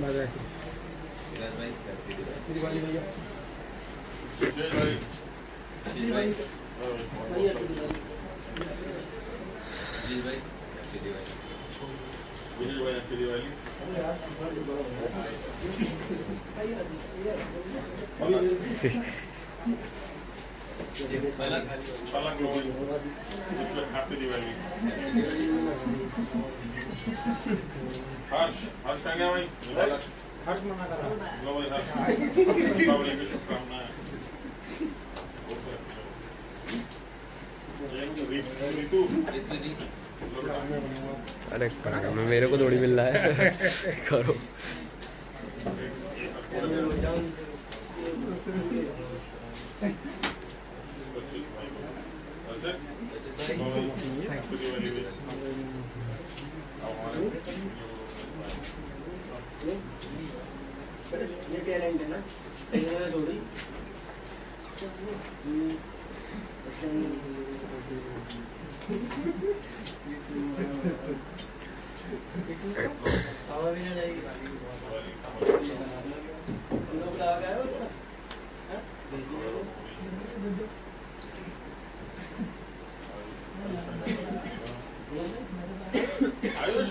बस ऐसे विराज भाई हैप्पी दिवाली दिवाली भैया जय भाई प्लीज़ भाई भैया की दिवाली प्लीज़ भाई हैप्पी दिवाली विजय भाई हैप्पी दिवाली करा अरे कहाँ मेरे को थोड़ी मिल रहा है। करो बच्चे भाई को अच्छा बचत लो भाई भाई हैप्पी दिवाली भाई अब हमारे ये टैलेंट है ना? थोड़ी हवा भी ना जाएगी हम लोग लगा गए हो हाँ? आयुष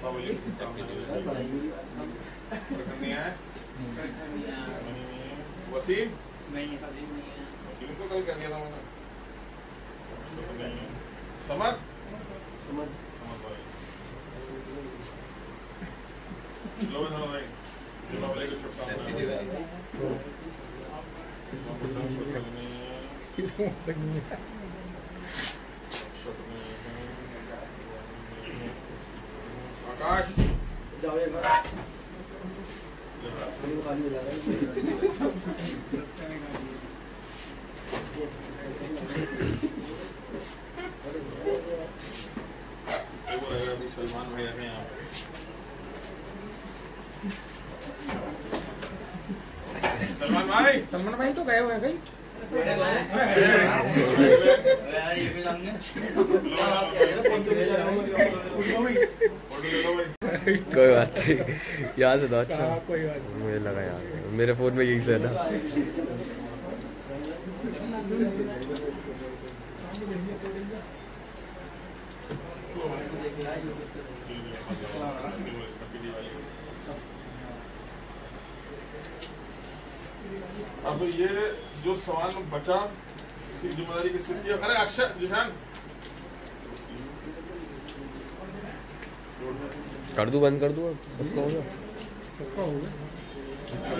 दीपावली की शुभकामनाएँ कन्या है वसीम वसीम को कल कर दिया था मैंने समर समझ समर भाई लो बेटा भाई दीपावली की हैप्पी शुभकामनाएँ जाओ एक बार सलमान भाई हैं यहाँ सलमान भाई सलमान भाई तो गए हुए हैं कहीं ले भाई कोई बात नहीं। यहाँ से तो अच्छा। कोई बात मुझे लगा यार मेरे फ़ोन में यही से है। ना अब ये जो सामान बचा ज़िम्मेदारी किसकी अरे अक्षय जिशान। कर दूँ बंद कर दूँ? अब सबका हो हो देना